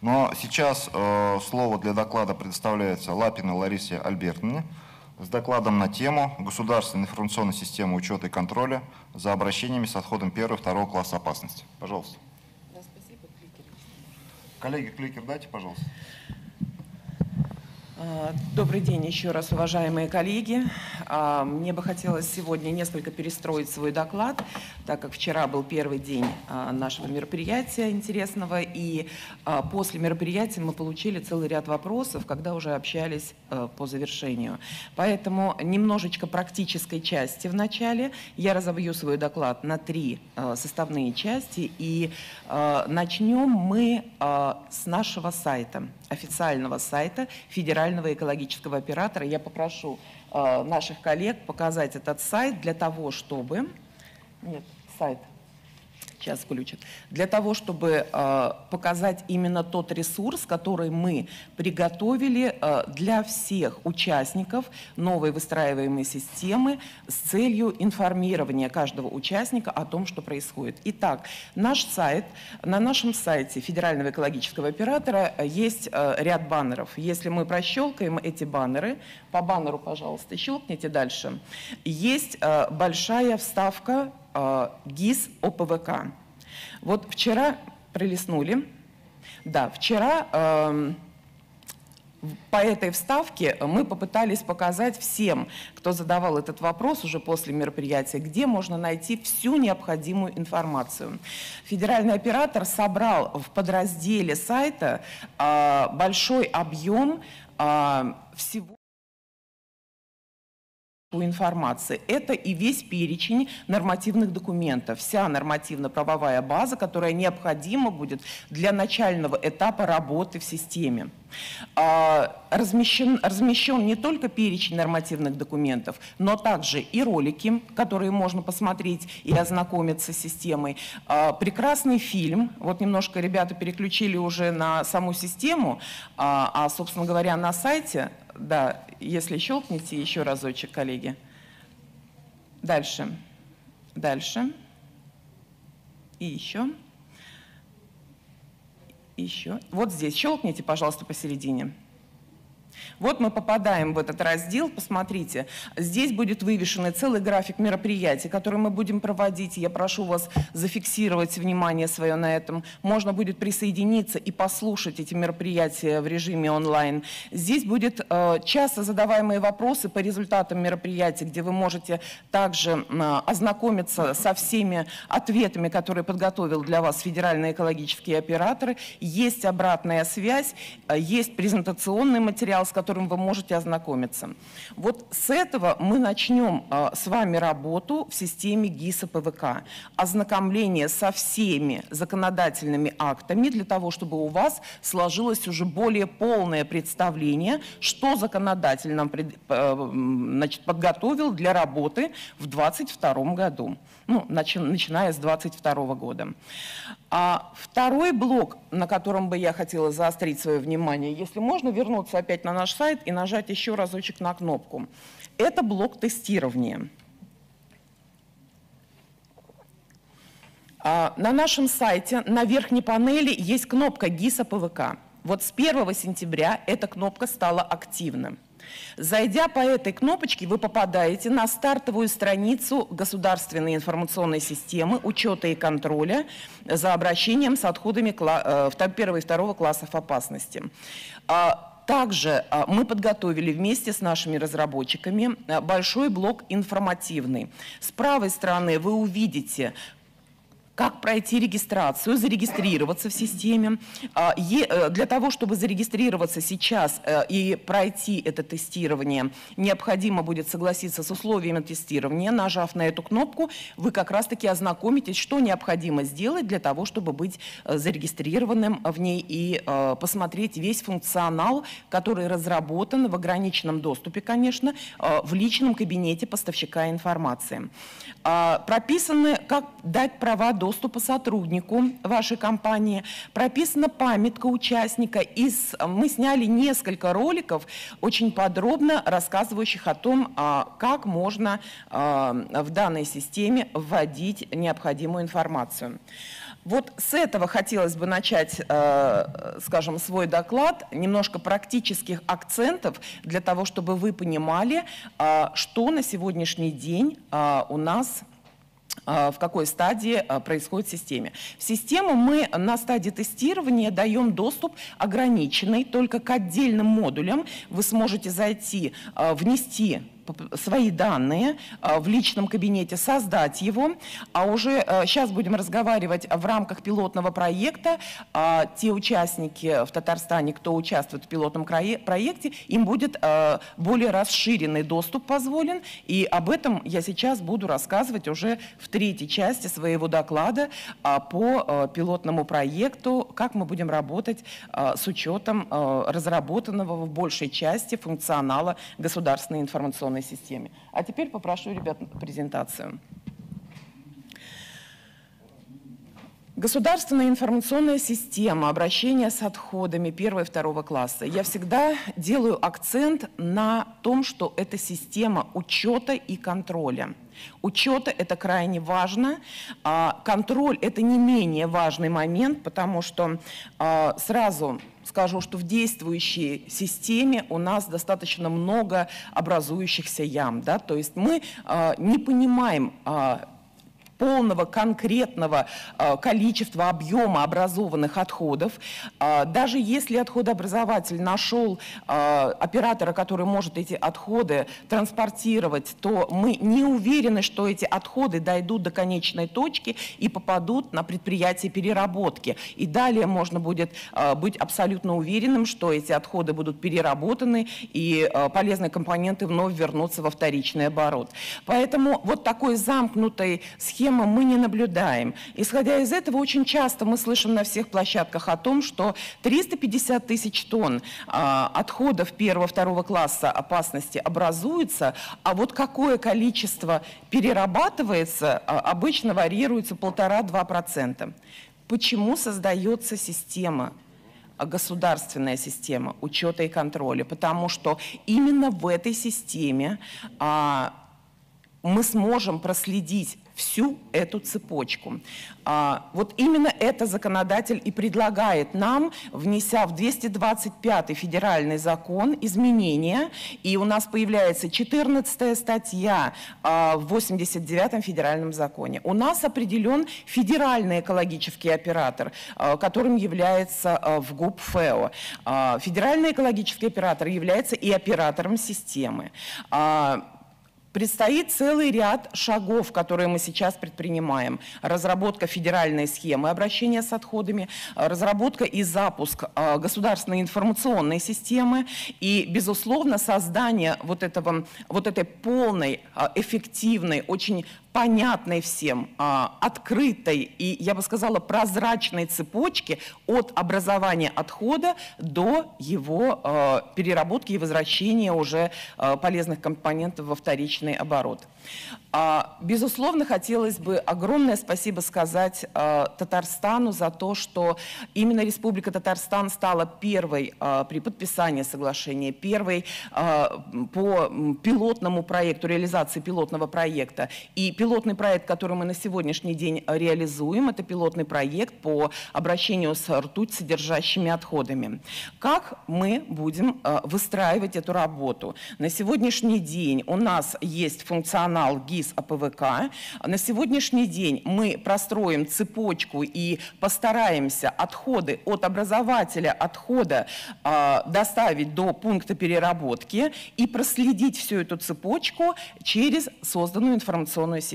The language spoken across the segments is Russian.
Но сейчас э, слово для доклада предоставляется Лапиной Ларисе Альбертовне с докладом на тему «Государственная информационная система учета и контроля за обращениями с отходом первого и второго класса опасности». Пожалуйста. Да, спасибо. Коллеги, кликер дайте, пожалуйста. А, добрый день еще раз, уважаемые коллеги. А, мне бы хотелось сегодня несколько перестроить свой доклад, так как вчера был первый день а, нашего мероприятия интересного, и после мероприятия мы получили целый ряд вопросов, когда уже общались по завершению. Поэтому немножечко практической части в начале. Я разобью свой доклад на три составные части, и начнем мы с нашего сайта, официального сайта Федерального экологического оператора. Я попрошу э, наших коллег показать этот сайт для того, чтобы... Нет, сайт сейчас включат, для того, чтобы э, показать именно тот ресурс, который мы приготовили э, для всех участников новой выстраиваемой системы с целью информирования каждого участника о том, что происходит. Итак, наш сайт, на нашем сайте Федерального экологического оператора есть э, ряд баннеров. Если мы прощелкаем эти баннеры, по баннеру, пожалуйста, щелкните дальше, есть большая вставка ГИС ОПВК. Вот вчера пролистнули, да, вчера э, по этой вставке мы попытались показать всем, кто задавал этот вопрос уже после мероприятия, где можно найти всю необходимую информацию. Федеральный оператор собрал в подразделе сайта э, большой объем э, всего информации. Это и весь перечень нормативных документов, вся нормативно-правовая база, которая необходима будет для начального этапа работы в системе. А, размещен, размещен не только перечень нормативных документов, но также и ролики, которые можно посмотреть и ознакомиться с системой. А, прекрасный фильм, вот немножко ребята переключили уже на саму систему, а, а собственно говоря, на сайте да, если щелкните еще разочек, коллеги. Дальше. Дальше. И еще. Еще. Вот здесь щелкните, пожалуйста, посередине. Вот мы попадаем в этот раздел, посмотрите, здесь будет вывешенный целый график мероприятий, которые мы будем проводить. Я прошу вас зафиксировать внимание свое на этом. Можно будет присоединиться и послушать эти мероприятия в режиме онлайн. Здесь будет э, часто задаваемые вопросы по результатам мероприятий, где вы можете также э, ознакомиться со всеми ответами, которые подготовил для вас федеральные экологические операторы. Есть обратная связь, э, есть презентационный материал, с которым вы можете ознакомиться. Вот с этого мы начнем э, с вами работу в системе ГИСа ПВК. Ознакомление со всеми законодательными актами для того, чтобы у вас сложилось уже более полное представление, что законодатель нам э, значит, подготовил для работы в 2022 году, ну, начи, начиная с 2022 года. А второй блок, на котором бы я хотела заострить свое внимание, если можно вернуться опять на наш сайт и нажать еще разочек на кнопку. Это блок тестирования. А, на нашем сайте на верхней панели есть кнопка ГИСа ПВК. Вот с 1 сентября эта кнопка стала активным. Зайдя по этой кнопочке, вы попадаете на стартовую страницу государственной информационной системы учета и контроля за обращением с отходами э, первого и второго классов опасности. Также а, мы подготовили вместе с нашими разработчиками а, большой блок информативный. С правой стороны вы увидите как пройти регистрацию, зарегистрироваться в системе. А, э, для того, чтобы зарегистрироваться сейчас э, и пройти это тестирование, необходимо будет согласиться с условиями тестирования. Нажав на эту кнопку, вы как раз-таки ознакомитесь, что необходимо сделать для того, чтобы быть э, зарегистрированным в ней и посмотреть весь функционал, который разработан в ограниченном доступе, конечно, в личном кабинете поставщика информации. А, прописаны, как дать права доступа доступа сотруднику вашей компании, прописана памятка участника. Из, мы сняли несколько роликов, очень подробно рассказывающих о том, а, как можно а, в данной системе вводить необходимую информацию. Вот с этого хотелось бы начать, э, скажем, свой доклад, немножко практических акцентов для того, чтобы вы понимали, э, что на сегодняшний день у нас в какой стадии происходит в системе. В систему мы на стадии тестирования даем доступ ограниченный только к отдельным модулям. Вы сможете зайти, внести свои данные а, в личном кабинете, создать его, а уже сейчас а, будем разговаривать в рамках пилотного проекта. А, те участники в Татарстане, кто участвует в пилотном проекте, им будет более расширенный доступ позволен, и об этом я сейчас буду рассказывать уже в третьей части своего доклада по пилотному проекту, как мы будем работать с учетом разработанного в большей части функционала государственной информационной информационной системе. А теперь попрошу ребят презентацию. Государственная информационная система обращения с отходами первого и второго класса. Я всегда делаю акцент на том, что это система учета и контроля. Учета – это крайне важно. А контроль – это не менее важный момент, потому что а, сразу скажу, что в действующей системе у нас достаточно много образующихся ям. Да? То есть мы э, не понимаем, э, полного конкретного э, количества объема образованных отходов. Э, даже если отходообразователь нашел э, оператора, который может эти отходы транспортировать, то мы не уверены, что эти отходы дойдут до конечной точки и попадут на предприятие переработки. И далее можно будет быть абсолютно уверенным, что эти отходы будут переработаны и полезные компоненты вновь вернутся во вторичный оборот. Поэтому вот такой замкнутой схемы схемы мы не наблюдаем. Исходя из этого, очень часто мы слышим на всех площадках о том, что 350 тысяч тонн а, отходов первого-второго класса опасности образуется, а вот какое количество перерабатывается, а, обычно варьируется полтора-два процента. Почему создается система государственная система учета и контроля, потому что именно в этой системе а, мы сможем проследить всю эту цепочку. А, вот именно это законодатель и предлагает нам, внеся в 225 федеральный закон изменения, и у нас появляется 14 статья а, в 89 федеральном законе. У нас определен федеральный экологический оператор, а, которым является в ГУП ФЭО. Федеральный экологический оператор является и оператором системы. Предстоит целый ряд шагов, которые мы сейчас предпринимаем. Разработка федеральной схемы обращения с отходами, разработка и запуск а, государственной информационной системы и, безусловно, создание вот, этого, вот этой полной, а, эффективной, очень понятной всем, а, открытой и, я бы сказала, прозрачной цепочки от образования отхода до его а, переработки и возвращения уже а, полезных компонентов во вторичный оборот. Безусловно, хотелось бы огромное спасибо сказать Татарстану за то, что именно Республика Татарстан стала первой при подписании соглашения, первой по пилотному проекту, реализации пилотного проекта. И пилотный проект, который мы на сегодняшний день реализуем, это пилотный проект по обращению с ртуть содержащими отходами. Как мы будем выстраивать эту работу? На сегодняшний день у нас есть функционал ГИ ГИС АПВК. На сегодняшний день мы простроим цепочку и постараемся отходы от образователя отхода э, доставить до пункта переработки и проследить всю эту цепочку через созданную информационную систему.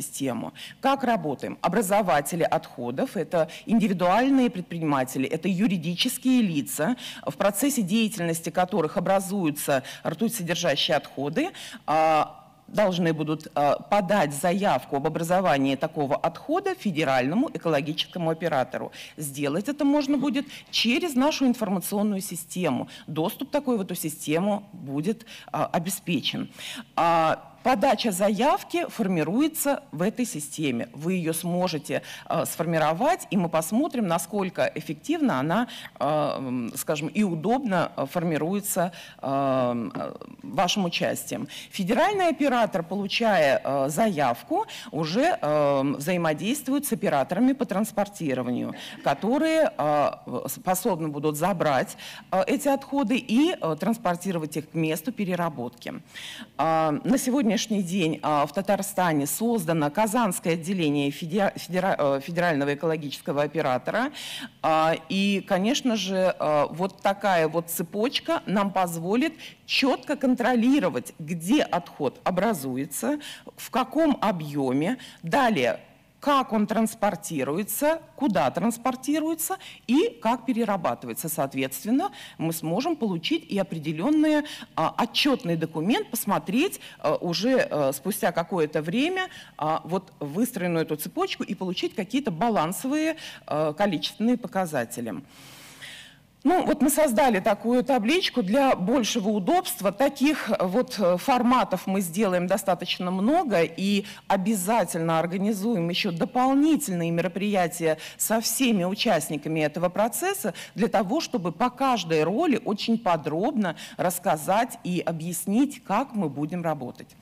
Как работаем? Образователи отходов – это индивидуальные предприниматели, это юридические лица, в процессе деятельности которых образуются ртуть содержащие отходы, э, должны будут э, подать заявку об образовании такого отхода федеральному экологическому оператору. Сделать это можно будет через нашу информационную систему. Доступ такой в эту систему будет э, обеспечен. Подача заявки формируется в этой системе. Вы ее сможете сформировать, и мы посмотрим, насколько эффективно она, скажем, и удобно формируется вашим участием. Федеральный оператор, получая заявку, уже взаимодействует с операторами по транспортированию, которые способны будут забрать эти отходы и транспортировать их к месту переработки. На сегодняшний день в Татарстане создано Казанское отделение федерального экологического оператора. И, конечно же, вот такая вот цепочка нам позволит четко контролировать, где отход образуется, в каком объеме. Далее, как он транспортируется, куда транспортируется и как перерабатывается. Соответственно, мы сможем получить и определенный а, отчетный документ, посмотреть а, уже а, спустя какое-то время а, вот выстроенную эту цепочку и получить какие-то балансовые а, количественные показатели. Ну, вот мы создали такую табличку для большего удобства. Таких э, вот э, форматов мы сделаем достаточно много и обязательно организуем еще дополнительные мероприятия со всеми участниками этого процесса для того, чтобы по каждой роли очень подробно рассказать и объяснить, как мы будем работать.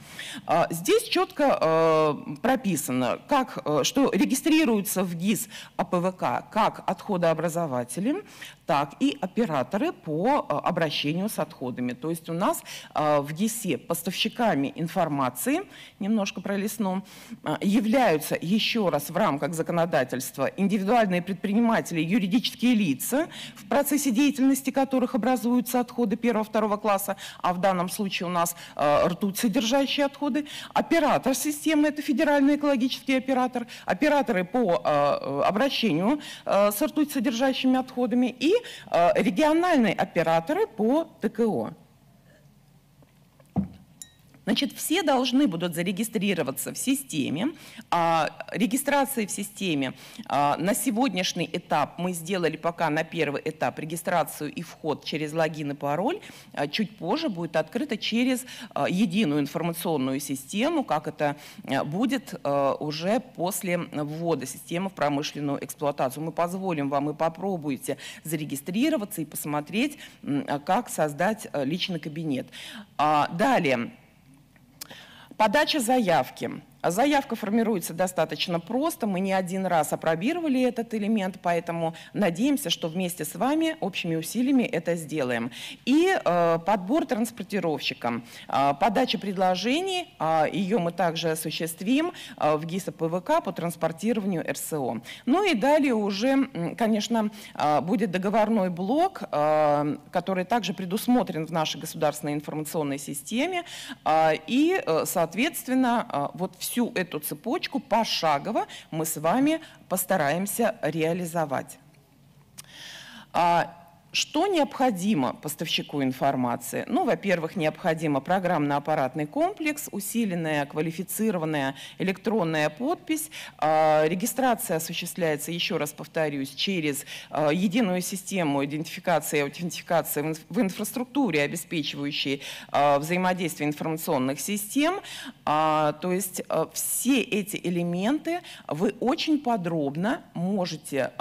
А, здесь четко э, прописано, как, что регистрируется в ГИС АПВК как отходообразователи, так и операторы по э, обращению с отходами. То есть у нас э, в ГИСе поставщиками информации, немножко пролесну, э, являются еще раз в рамках законодательства индивидуальные предприниматели, юридические лица, в процессе деятельности которых образуются отходы первого-второго класса, а в данном случае у нас ртуть содержащие отходы, оператор системы, это федеральный экологический оператор, операторы по обращению с ртуть содержащими отходами и региональные операторы по ТКО. Значит, все должны будут зарегистрироваться в системе. А, регистрация в системе а, на сегодняшний этап мы сделали пока на первый этап регистрацию и вход через логин и пароль. А, чуть позже будет открыто через а, единую информационную систему, как это будет уже после ввода системы в промышленную эксплуатацию. Мы позволим вам и попробуйте зарегистрироваться и посмотреть, как создать личный кабинет. Далее. Подача заявки. Заявка формируется достаточно просто. Мы не один раз опробировали этот элемент, поэтому надеемся, что вместе с вами общими усилиями это сделаем. И э, подбор транспортировщика. Э, подача предложений, э, ее мы также осуществим э, в ГИСа ПВК по транспортированию РСО. Ну и далее уже, конечно, э, будет договорной блок, э, который также предусмотрен в нашей государственной информационной системе. Э, и, соответственно, э, вот все всю эту цепочку пошагово мы с вами постараемся реализовать. А, что необходимо поставщику информации? Ну, во-первых, необходимо программно-аппаратный комплекс, усиленная, квалифицированная электронная подпись. А, регистрация осуществляется, еще раз повторюсь, через а, единую систему идентификации и аутентификации в инфраструктуре, обеспечивающей а, взаимодействие информационных систем. То есть все эти элементы вы очень подробно можете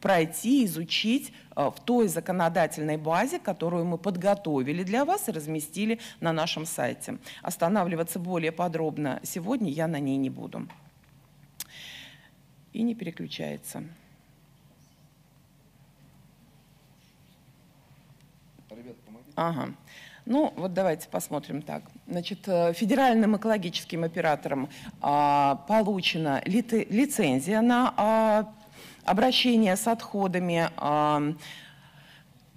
пройти, изучить в той законодательной базе, которую мы подготовили для вас и разместили на нашем сайте. Останавливаться более подробно сегодня я на ней не буду. И не переключается. Ага. Ну, вот давайте посмотрим так. Значит, э, федеральным экологическим операторам а, получена ли, лицензия на а, обращения с отходами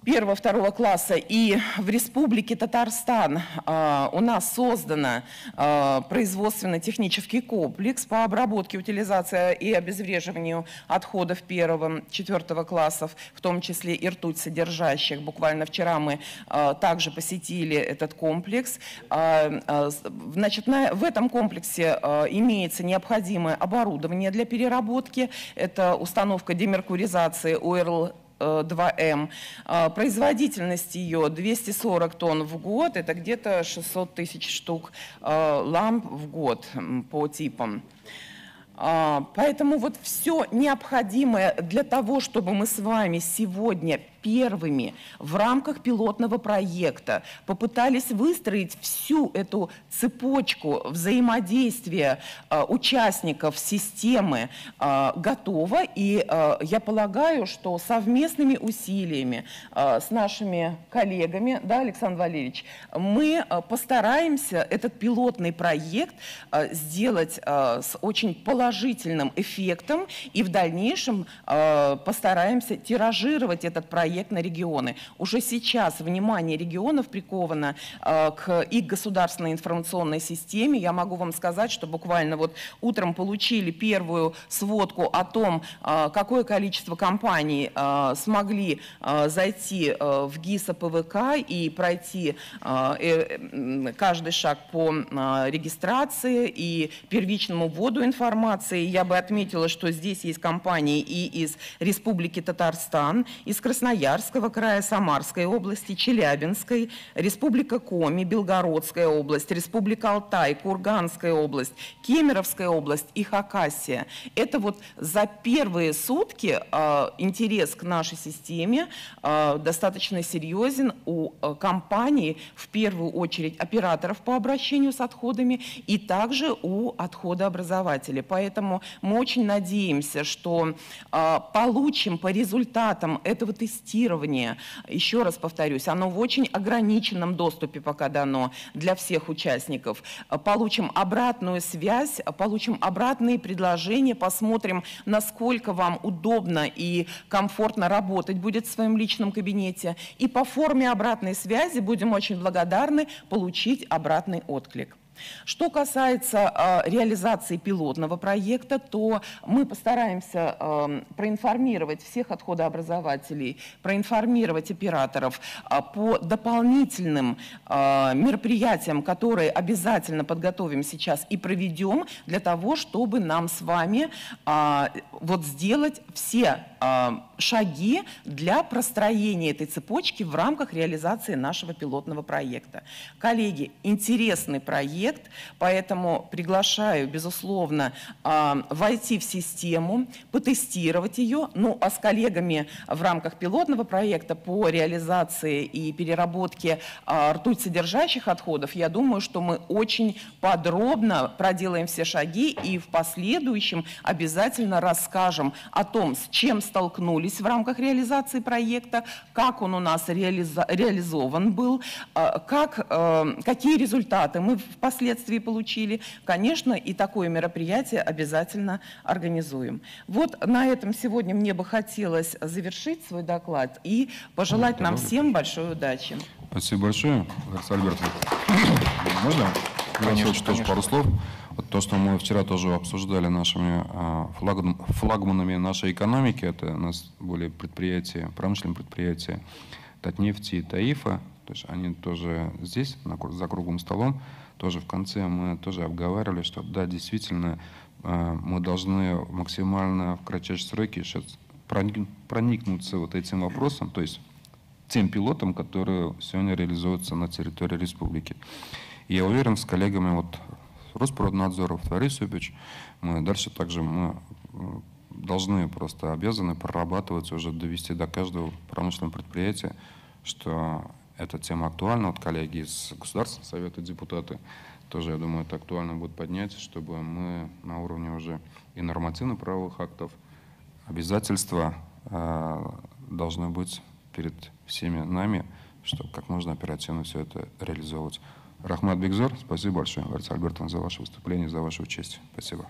первого-второго класса и в Республике Татарстан э, у нас создан э, производственно-технический комплекс по обработке, утилизации и обезвреживанию отходов первого-четвертого классов, в том числе и ртуть содержащих. Буквально вчера мы э, также посетили этот комплекс. Значит, на, в этом комплексе имеется необходимое оборудование для переработки. Это установка демеркуризации ОРЛ 2М. А, производительность ее 240 тонн в год, это где-то 600 тысяч штук ламп в год по типам. Поэтому вот все необходимое для того, чтобы мы с вами сегодня первыми в рамках пилотного проекта попытались выстроить всю эту цепочку взаимодействия э, участников системы э, готова. И э, я полагаю, что совместными усилиями э, с нашими коллегами, да, Александр Валерьевич, мы э, постараемся этот пилотный проект э, сделать э, с очень положительным эффектом и в дальнейшем э, постараемся тиражировать этот проект проект на регионы. Уже сейчас внимание регионов приковано э, к их государственной информационной системе. Я могу вам сказать, что буквально вот утром получили первую сводку о том, э, какое количество компаний э, смогли э, зайти э, в ГИСа ПВК и пройти э, э, каждый шаг по э, регистрации и первичному вводу информации. Я бы отметила, что здесь есть компании и из Республики Татарстан, из Красноярска, Красноярского края, Самарской области, Челябинской, Республика Коми, Белгородская область, Республика Алтай, Курганская область, Кемеровская область и Хакасия. Это вот за первые сутки э, интерес к нашей системе э, достаточно серьезен у э, компаний, в первую очередь операторов по обращению с отходами и также у отходообразователей. Поэтому мы очень надеемся, что э, получим по результатам этого тестирования тестирование, еще раз повторюсь, оно в очень ограниченном доступе пока дано для всех участников. Получим обратную связь, получим обратные предложения, посмотрим, насколько вам удобно и комфортно работать будет в своем личном кабинете. И по форме обратной связи будем очень благодарны получить обратный отклик. Что касается э, реализации пилотного проекта, то мы постараемся э, проинформировать всех отходообразователей, проинформировать операторов э, по дополнительным э, мероприятиям, которые обязательно подготовим сейчас и проведем для того, чтобы нам с вами э, вот сделать все шаги для простроения этой цепочки в рамках реализации нашего пилотного проекта. Коллеги, интересный проект поэтому приглашаю, безусловно, войти в систему, потестировать ее, ну а с коллегами в рамках пилотного проекта по реализации и переработке а, ртуть содержащих отходов, я думаю, что мы очень подробно проделаем все шаги и в последующем обязательно расскажем о том, с чем столкнулись в рамках реализации проекта, как он у нас реализо реализован был, а, как, какие результаты мы впоследствии получили, конечно, и такое мероприятие обязательно организуем. Вот на этом сегодня мне бы хотелось завершить свой доклад и пожелать нам всем большой удачи. Спасибо большое, Александр Альбертович. Можно? Конечно, Я тоже пару слов. Вот то, что мы вчера тоже обсуждали нашими а, флагманами нашей экономики, это у нас были предприятия, промышленные предприятия Татнефти и Таифа, то есть они тоже здесь, за круглым столом, тоже в конце мы тоже обговаривали, что да, действительно, э, мы должны максимально в кратчайшие сроки сейчас проникнуться вот этим вопросом, то есть тем пилотом, которые сегодня реализуются на территории республики. И я уверен, с коллегами вот Роспроднадзора, Второй Супич, мы дальше также мы э, должны просто обязаны прорабатывать, уже довести до каждого промышленного предприятия, что эта тема актуальна. Вот коллеги из Государственного совета депутаты тоже, я думаю, это актуально будет поднять, чтобы мы на уровне уже и нормативно-правовых актов обязательства э, должны быть перед всеми нами, чтобы как можно оперативно все это реализовывать. Рахмат Бекзор, спасибо большое, Альбертовна, за ваше выступление, за ваше участие. Спасибо.